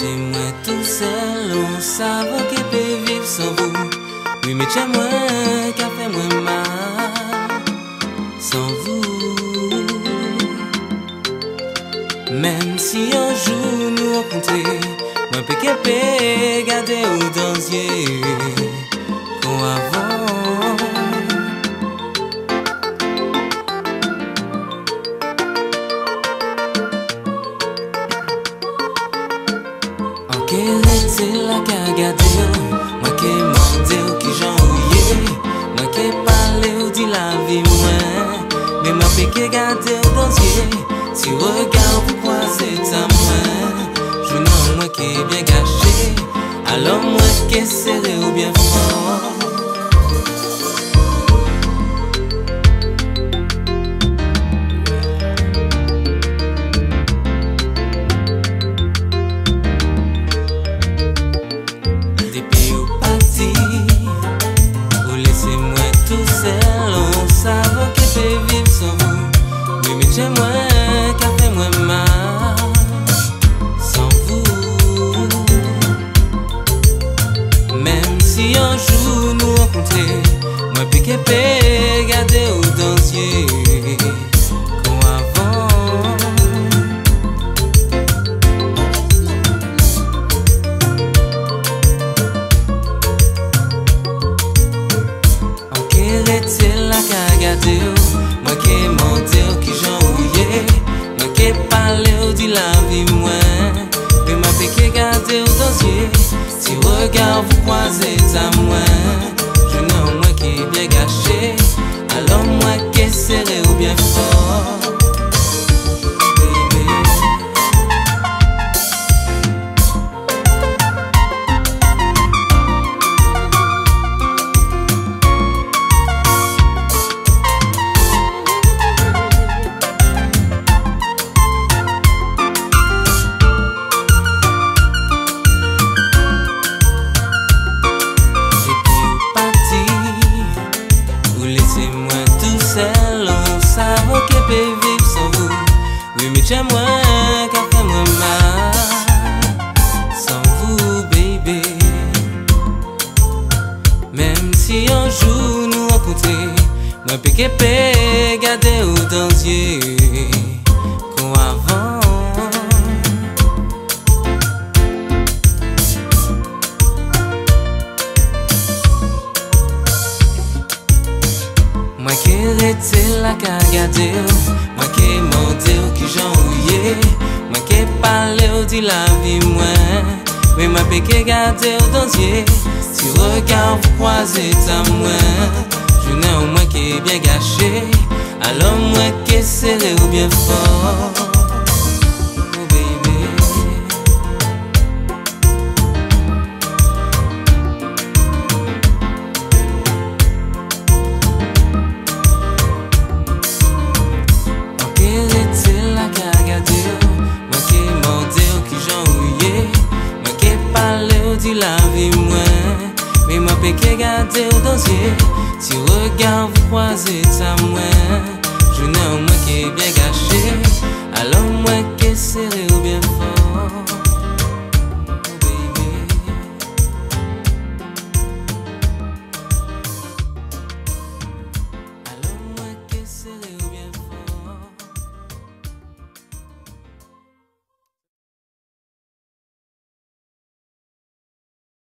c'est moi tout seul, on savait qu'il peut vivre sans vous. Oui, mais tiens moi qu'a fait moi mal sans vous. Même si un jour nous rencontrer, moi peut garder ou dans quel était la cagade Moi qui demandé ou qui j'en ouillé Moi qui parlé ou dit la vie moi Mais ma piqué gardé au dansier Si regarde pourquoi c'est à moi Je n'en qui est bien gâché. Alors moi qui serré ou bien fort selon Savo ke pe viv sovan Mwen mwen che mwen Ka fe mwen ma San vou. Mem si anjou nou an kontre Mwen pe ke pe deyo Mwen ke mwen deyo ki jan ouye. Mwen ke pale ou di la vi mwen Pe mwen peke gade ou dosye. Si regard vous croisez lese mwen tou sel An sa voke pe vip san vou Oui mi chen mwen ka fe mwen mal San vou baby. Mem si anjou nou akoute Mwen peke pe gade ou dansye rete la cagade Moi qui monte ou qui j'en ouillé Moi qui parle ou dit la vie moi. Oui moi peut que garder au dansier Si regard vous croisez à moi Je n'ai au moins qui est bien gâché. Alors moi qui serré ou bien fort? mais qui garde au danser Si regard vous croisez ça moi Je n'ai au moins qui est bien gâché Alors moi qui serai ou bien